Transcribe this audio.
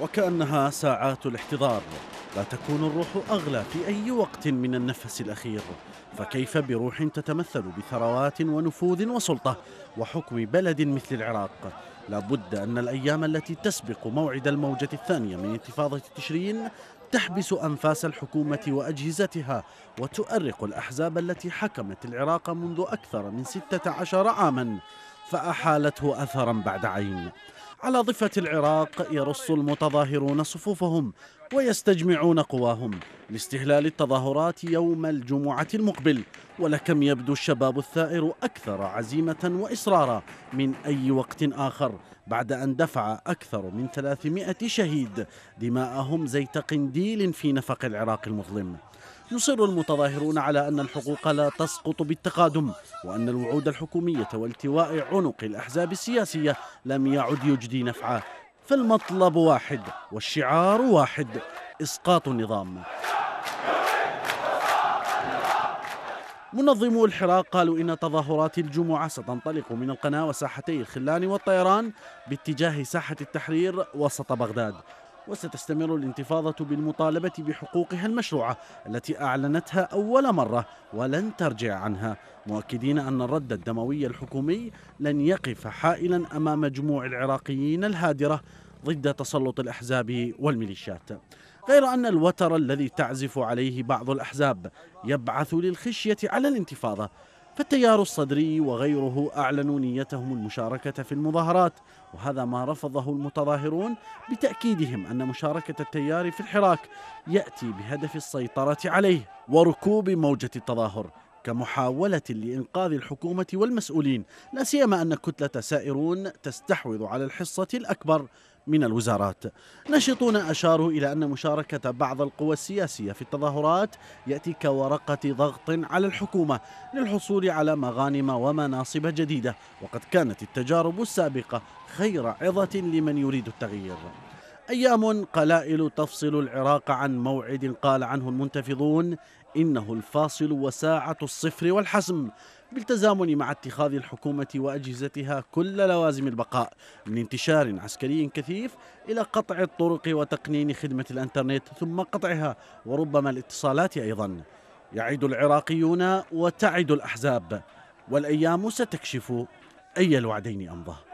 وكأنها ساعات الاحتضار. لا تكون الروح أغلى في أي وقت من النفس الأخير. فكيف بروح تتمثل بثروات ونفوذ وسلطة وحكم بلد مثل العراق؟ لابد أن الأيام التي تسبق موعد الموجة الثانية من انتفاضة تشرين تحبس أنفاس الحكومة وأجهزتها وتؤرق الأحزاب التي حكمت العراق منذ أكثر من 16 عاما فأحالته أثرا بعد عين. على ضفة العراق يرص المتظاهرون صفوفهم ويستجمعون قواهم لاستهلال التظاهرات يوم الجمعة المقبل. ولكم يبدو الشباب الثائر أكثر عزيمة وإصرارا من أي وقت آخر بعد أن دفع أكثر من 300 شهيد دماءهم زيت قنديل في نفق العراق المظلم. يصر المتظاهرون على أن الحقوق لا تسقط بالتقادم وأن الوعود الحكومية والتواء عنق الأحزاب السياسية لم يعد يجدي نفعه. فالمطلب واحد والشعار واحد. إسقاط النظام. منظمو الحراك قالوا إن تظاهرات الجمعة ستنطلق من القناة وساحتي الخلان والطيران باتجاه ساحة التحرير وسط بغداد. وستستمر الانتفاضة بالمطالبة بحقوقها المشروعة التي أعلنتها أول مرة ولن ترجع عنها. مؤكدين أن الرد الدموي الحكومي لن يقف حائلا أمام جموع العراقيين الهادرة ضد تسلط الأحزاب والميليشيات. غير أن الوتر الذي تعزف عليه بعض الأحزاب يبعث للخشية على الانتفاضة فالتيار الصدري وغيره أعلنوا نيتهم المشاركة في المظاهرات وهذا ما رفضه المتظاهرون بتأكيدهم أن مشاركة التيار في الحراك يأتي بهدف السيطرة عليه وركوب موجة التظاهر كمحاولة لإنقاذ الحكومة والمسؤولين. لا سيما أن كتلة سائرون تستحوذ على الحصة الأكبر من الوزارات. ناشطون أشاروا إلى أن مشاركة بعض القوى السياسية في التظاهرات يأتي كورقة ضغط على الحكومة للحصول على مغانم ومناصب جديدة وقد كانت التجارب السابقة خير عظة لمن يريد التغيير. أيام قلائل تفصل العراق عن موعد قال عنه المنتفضون إنه الفاصل وساعة الصفر والحسم بالتزامن مع اتخاذ الحكومة وأجهزتها كل لوازم البقاء من انتشار عسكري كثيف إلى قطع الطرق وتقنين خدمة الإنترنت ثم قطعها وربما الاتصالات أيضا. يعد العراقيون وتعد الأحزاب والأيام ستكشف أي الوعدين أمضى.